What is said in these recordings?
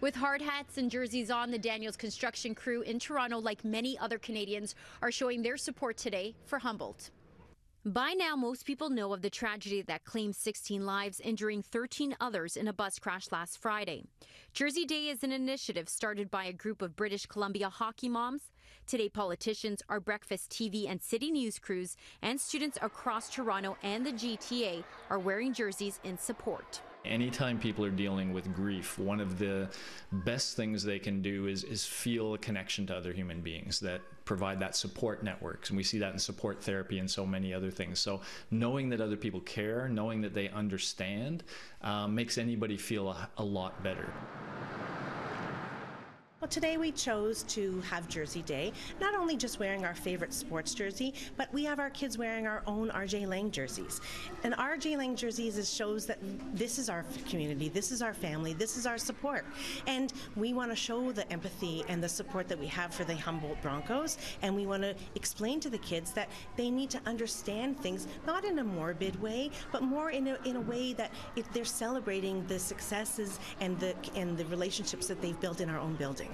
With hard hats and jerseys on, the Daniels construction crew in Toronto, like many other Canadians, are showing their support today for Humboldt. By now, most people know of the tragedy that claimed 16 lives, injuring 13 others in a bus crash last Friday. Jersey Day is an initiative started by a group of British Columbia hockey moms. Today, politicians, our breakfast TV and city news crews, and students across Toronto and the GTA are wearing jerseys in support. Anytime people are dealing with grief, one of the best things they can do is, is feel a connection to other human beings that provide that support networks. And we see that in support therapy and so many other things. So knowing that other people care, knowing that they understand, um, makes anybody feel a, a lot better. Well, today we chose to have Jersey Day, not only just wearing our favorite sports jersey, but we have our kids wearing our own RJ Lang jerseys. And RJ Lang jerseys is, shows that this is our community, this is our family, this is our support. And we want to show the empathy and the support that we have for the Humboldt Broncos, and we want to explain to the kids that they need to understand things not in a morbid way, but more in a, in a way that if they're celebrating the successes and the and the relationships that they've built in our own building.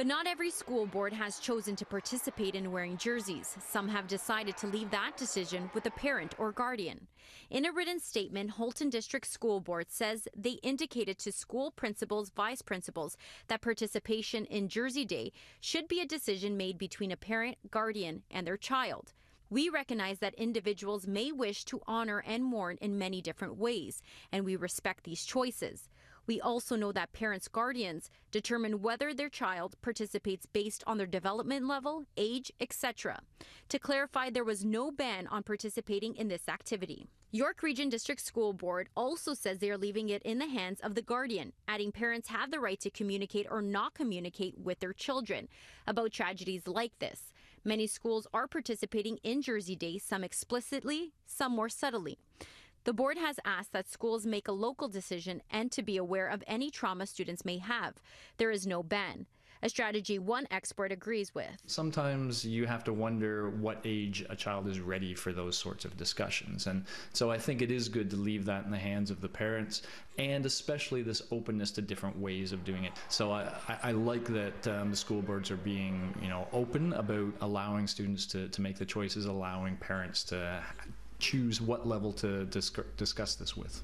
But not every school board has chosen to participate in wearing jerseys. Some have decided to leave that decision with a parent or guardian. In a written statement, Halton District School Board says they indicated to school principals, vice principals, that participation in Jersey Day should be a decision made between a parent, guardian, and their child. We recognize that individuals may wish to honor and mourn in many different ways, and we respect these choices. We also know that parents' guardians determine whether their child participates based on their development level, age, etc. To clarify, there was no ban on participating in this activity. York Region District School Board also says they are leaving it in the hands of the guardian, adding parents have the right to communicate or not communicate with their children about tragedies like this. Many schools are participating in Jersey Day, some explicitly, some more subtly. The board has asked that schools make a local decision and to be aware of any trauma students may have. There is no ban. A strategy one expert agrees with. Sometimes you have to wonder what age a child is ready for those sorts of discussions. And so I think it is good to leave that in the hands of the parents and especially this openness to different ways of doing it. So I, I, like that um, the school boards are being you know open about allowing students to, to make the choices, allowing parents to choose what level to discuss this with.